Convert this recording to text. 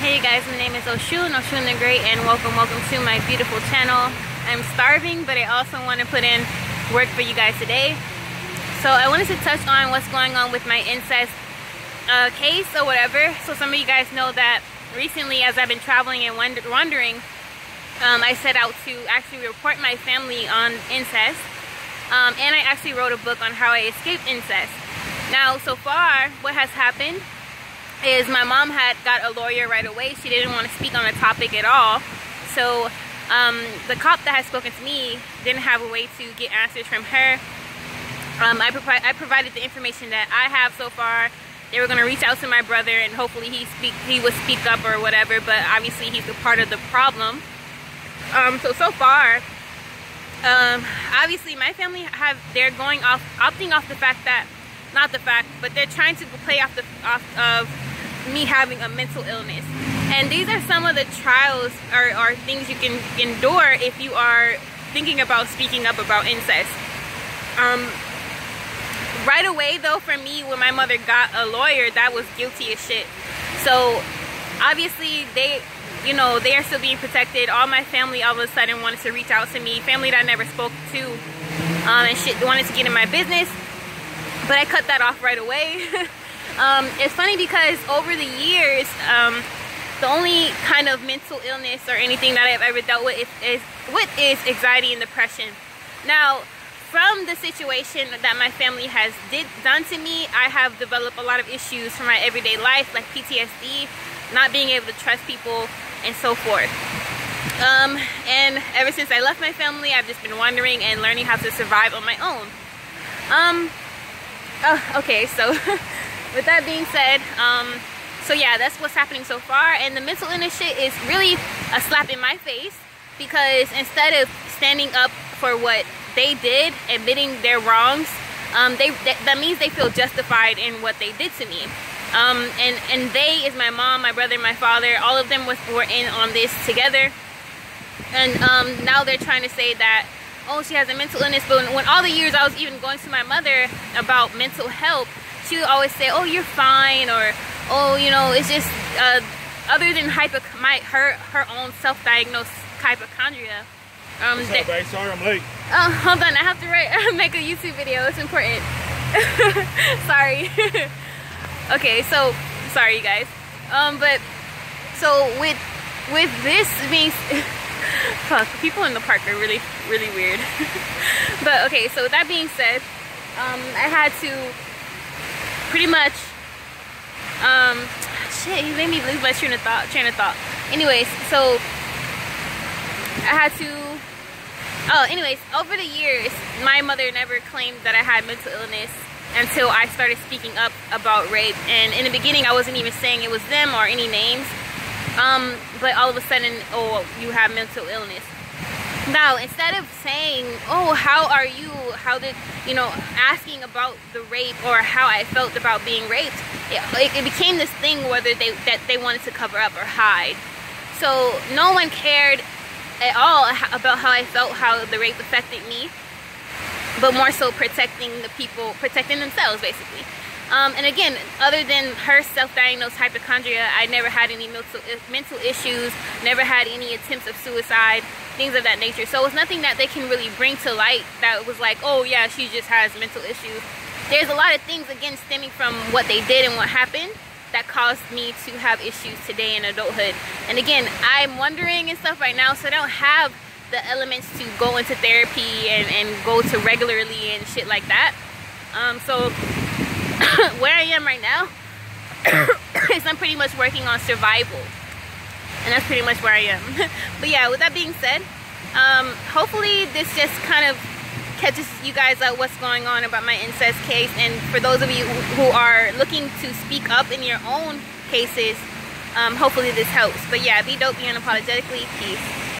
Hey guys, my name is Oshun, Oshun the Great, and welcome, welcome to my beautiful channel. I'm starving, but I also want to put in work for you guys today. So I wanted to touch on what's going on with my incest uh, case or whatever. So some of you guys know that recently as I've been traveling and wandering, um, I set out to actually report my family on incest. Um, and I actually wrote a book on how I escaped incest. Now, so far, what has happened is my mom had got a lawyer right away. She didn't want to speak on the topic at all. So um, the cop that had spoken to me didn't have a way to get answers from her. Um, I, I provided the information that I have so far. They were going to reach out to my brother and hopefully he speak he would speak up or whatever. But obviously he's a part of the problem. Um, so so far, um, obviously my family have they're going off opting off the fact that not the fact, but they're trying to play off the off of me having a mental illness. And these are some of the trials or, or things you can endure if you are thinking about speaking up about incest. Um, right away though for me when my mother got a lawyer that was guilty as shit. So obviously they you know they are still being protected. All my family all of a sudden wanted to reach out to me. Family that I never spoke to um, and shit wanted to get in my business. But I cut that off right away. Um, it's funny because over the years, um, the only kind of mental illness or anything that I've ever dealt with is, is, with is anxiety and depression. Now, from the situation that my family has did done to me, I have developed a lot of issues for my everyday life, like PTSD, not being able to trust people, and so forth. Um, and ever since I left my family, I've just been wandering and learning how to survive on my own. Um, oh, okay, so with that being said, um, so yeah, that's what's happening so far. And the mental illness shit is really a slap in my face because instead of standing up for what they did, admitting their wrongs, um, they that means they feel justified in what they did to me. Um, and and they is my mom, my brother, my father. All of them was were in on this together. And um, now they're trying to say that oh she has a mental illness. But when all the years I was even going to my mother about mental health, she would always say, "Oh, you're fine," or "Oh, you know, it's just uh, other than hypo my her her own self-diagnosed hypochondria." Um, What's up, babe? Sorry, I'm late. Oh, hold on. I have to write, make a YouTube video. It's important. sorry. okay, so sorry, you guys. Um, but so with with this being fuck, people in the park are really really weird. but okay, so with that being said, um, I had to pretty much um shit you made me lose my train of thought train of thought. Anyways so I had to oh anyways over the years my mother never claimed that I had mental illness until I started speaking up about rape. And in the beginning I wasn't even saying it was them or any names. Um but all of a sudden oh you have mental illness now instead of saying oh how are you? How did you know asking about the rape or how i felt about being raped it, it, became this thing whether they that they wanted to cover up or hide. So no one cared at all about how i felt how the rape affected me but more so protecting the people protecting themselves basically. Um, and again, other than her self-diagnosed hypochondria, I never had any mental, mental issues, never had any attempts of suicide, things of that nature. So it's nothing that they can really bring to light that was like, oh yeah, she just has mental issues. There's a lot of things, again, stemming from what they did and what happened that caused me to have issues today in adulthood. And again, I'm wondering and stuff right now, so I don't have the elements to go into therapy and, and go to regularly and shit like that. Um, so where I am right now is I'm pretty much working on survival. And that's pretty much where I am. but yeah, with that being said, um, hopefully this just kind of catches you guys up what's going on about my incest case. And for those of you who are looking to speak up in your own cases, um, hopefully this helps. But yeah, be dope, be unapologetically. Peace.